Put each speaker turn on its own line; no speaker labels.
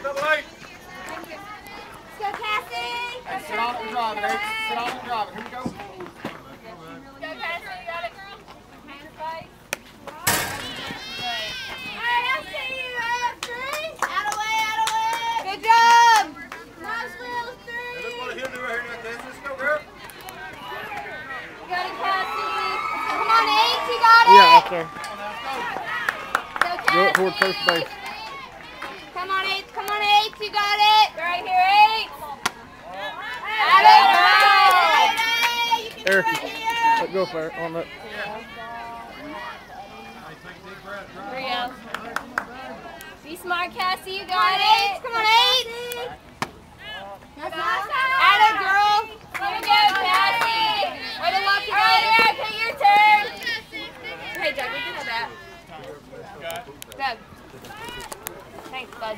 Let's
go, Cassie. Hey, sit. Sit. Here we go. Go, Cassie. Got it, girl. I have three. Out of way, out of way. Good job. Three.
Right here. Let's go, girl.
Got it, Cassie. Come on, eight. Got it.
Yeah, up there.
Go,
Cassie. Go
forward
first base. Eric, let go for it on that.
There. Be smart, Cassie. You got it. Come on, eight. Atta girl. Here you go, Cassie. Way to walk you got it. Okay, your turn. Hey, Doug, we can have that. Doug. Thanks, bud.